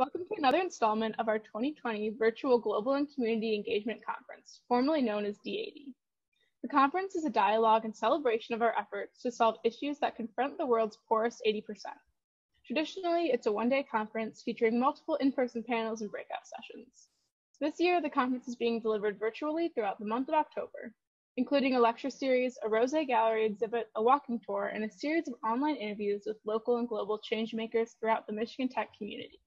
Welcome to another installment of our 2020 Virtual Global and Community Engagement Conference, formerly known as D80. The conference is a dialogue and celebration of our efforts to solve issues that confront the world's poorest 80%. Traditionally, it's a one-day conference featuring multiple in-person panels and breakout sessions. This year, the conference is being delivered virtually throughout the month of October, including a lecture series, a Rose Gallery exhibit, a walking tour, and a series of online interviews with local and global changemakers throughout the Michigan Tech community.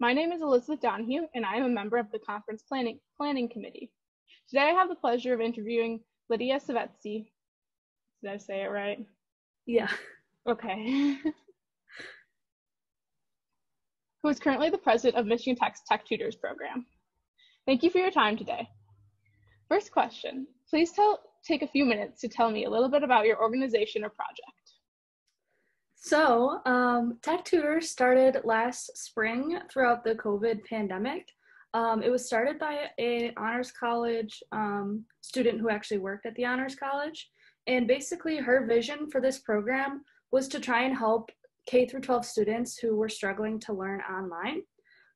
My name is Elizabeth Donahue, and I am a member of the Conference Planning, Planning Committee. Today, I have the pleasure of interviewing Lydia Savetsky. Did I say it right? Yeah. Okay. Who is currently the president of Michigan Tech's Tech Tutors program. Thank you for your time today. First question, please tell, take a few minutes to tell me a little bit about your organization or project. So, um, Tech Tutor started last spring throughout the COVID pandemic. Um, it was started by a honors college um, student who actually worked at the honors college, and basically her vision for this program was to try and help K through 12 students who were struggling to learn online.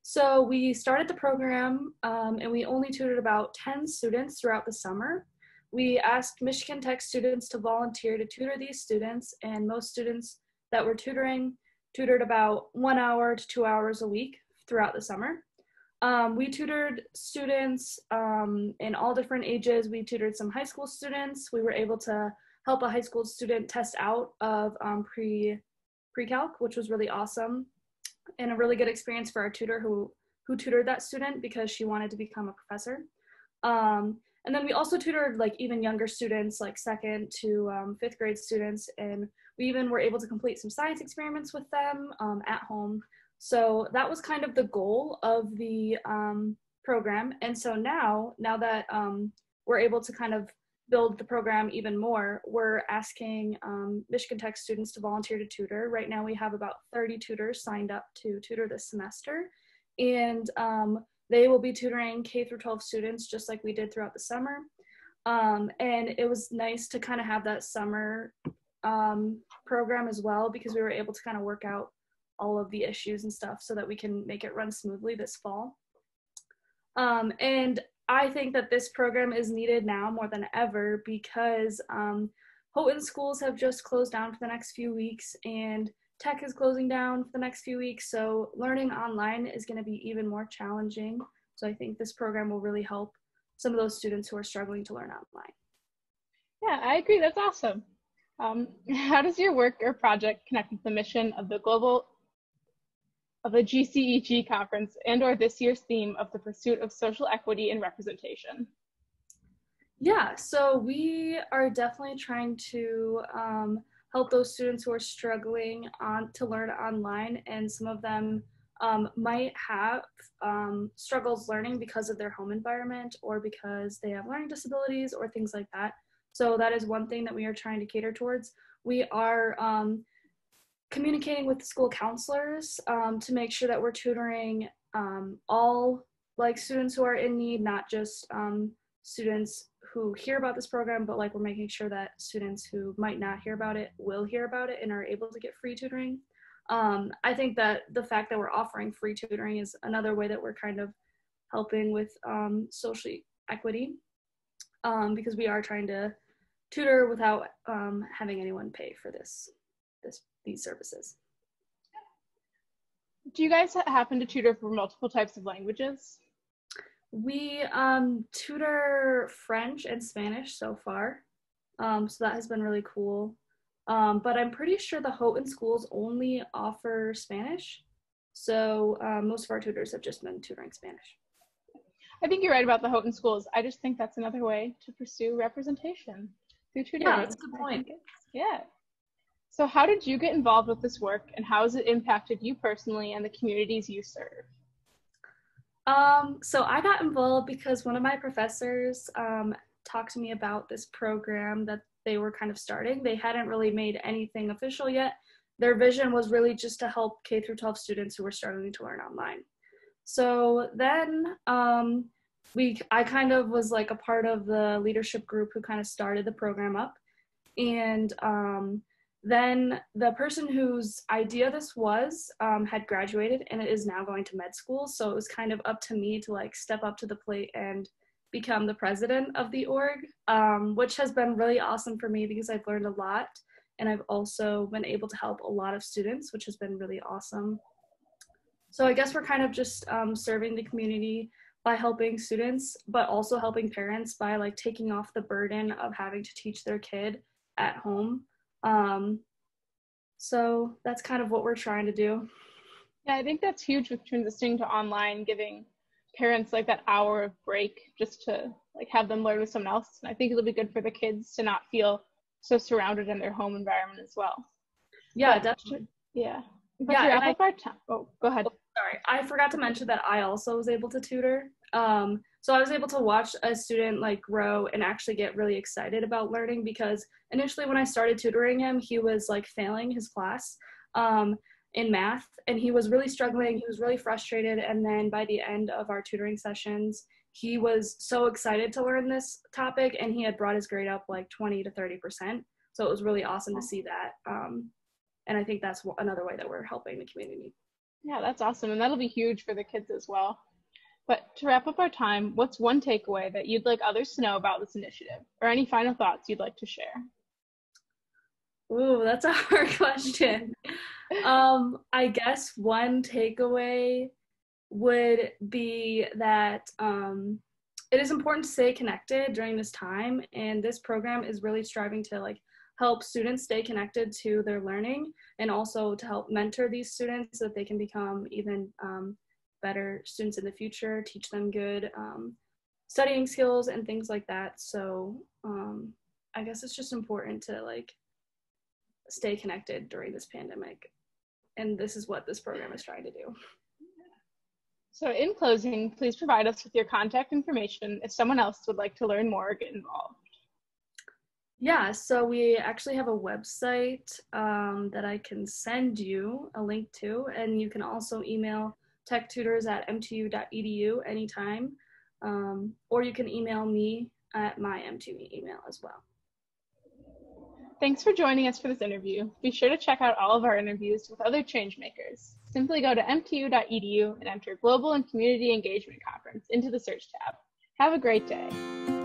So we started the program, um, and we only tutored about 10 students throughout the summer. We asked Michigan Tech students to volunteer to tutor these students, and most students that we're tutoring tutored about one hour to two hours a week throughout the summer. Um, we tutored students um, in all different ages. We tutored some high school students. We were able to help a high school student test out of um, pre pre-calc, which was really awesome and a really good experience for our tutor who who tutored that student because she wanted to become a professor. Um, and then we also tutored like even younger students, like second to um, fifth grade students, and we even were able to complete some science experiments with them um, at home. So that was kind of the goal of the um, program. And so now, now that um, we're able to kind of build the program even more, we're asking um, Michigan Tech students to volunteer to tutor. Right now, we have about 30 tutors signed up to tutor this semester. And um, they will be tutoring K through 12 students just like we did throughout the summer. Um, and it was nice to kind of have that summer um, program as well because we were able to kind of work out all of the issues and stuff so that we can make it run smoothly this fall. Um, and I think that this program is needed now more than ever because um, Houghton schools have just closed down for the next few weeks and tech is closing down for the next few weeks. So learning online is going to be even more challenging. So I think this program will really help some of those students who are struggling to learn online. Yeah, I agree. That's awesome. Um, how does your work or project connect with the mission of the global of the GCEC conference and or this year's theme of the pursuit of social equity and representation? Yeah, so we are definitely trying to um, help those students who are struggling on to learn online and some of them um, might have um, struggles learning because of their home environment or because they have learning disabilities or things like that. So that is one thing that we are trying to cater towards. We are um, communicating with the school counselors um, to make sure that we're tutoring um, all like students who are in need, not just um, students who hear about this program, but like we're making sure that students who might not hear about it will hear about it and are able to get free tutoring. Um, I think that the fact that we're offering free tutoring is another way that we're kind of helping with um, social equity um, because we are trying to tutor without um, having anyone pay for this, this these services. Do you guys happen to tutor for multiple types of languages? We um, tutor French and Spanish so far, um, so that has been really cool. Um, but I'm pretty sure the Houghton schools only offer Spanish, so um, most of our tutors have just been tutoring Spanish. I think you're right about the Houghton schools. I just think that's another way to pursue representation tutoring. Yeah, that's a good point. Yeah. So, how did you get involved with this work, and how has it impacted you personally and the communities you serve? Um, so, I got involved because one of my professors um, talked to me about this program that they were kind of starting. They hadn't really made anything official yet. Their vision was really just to help K through 12 students who were struggling to learn online. So then um, we, I kind of was like a part of the leadership group who kind of started the program up, and um, then the person whose idea this was um, had graduated and it is now going to med school. So it was kind of up to me to like step up to the plate and become the president of the org, um, which has been really awesome for me because I've learned a lot and I've also been able to help a lot of students, which has been really awesome. So I guess we're kind of just um, serving the community by helping students, but also helping parents by like taking off the burden of having to teach their kid at home. Um, so that's kind of what we're trying to do. Yeah, I think that's huge with transitioning to online, giving parents like that hour of break just to like have them learn with someone else. And I think it'll be good for the kids to not feel so surrounded in their home environment as well. Yeah, but, definitely. Yeah. But yeah, wrap up our time. Oh, go ahead. Sorry, I forgot to mention that I also was able to tutor. Um, so I was able to watch a student like grow and actually get really excited about learning because initially when I started tutoring him, he was like failing his class um, in math and he was really struggling. He was really frustrated. And then by the end of our tutoring sessions, he was so excited to learn this topic and he had brought his grade up like 20 to 30 percent so it was really awesome to see that um, and i think that's another way that we're helping the community yeah that's awesome and that'll be huge for the kids as well but to wrap up our time what's one takeaway that you'd like others to know about this initiative or any final thoughts you'd like to share Ooh, that's a hard question. um, I guess one takeaway would be that um, it is important to stay connected during this time and this program is really striving to like help students stay connected to their learning and also to help mentor these students so that they can become even um, better students in the future teach them good um, studying skills and things like that. So um, i guess it's just important to like stay connected during this pandemic. And this is what this program is trying to do. So in closing, please provide us with your contact information if someone else would like to learn more or get involved. Yeah, so we actually have a website um, that I can send you a link to, and you can also email techtutors at mtu.edu anytime, um, or you can email me at my MTU email as well. Thanks for joining us for this interview. Be sure to check out all of our interviews with other changemakers. Simply go to mtu.edu and enter Global and Community Engagement Conference into the search tab. Have a great day.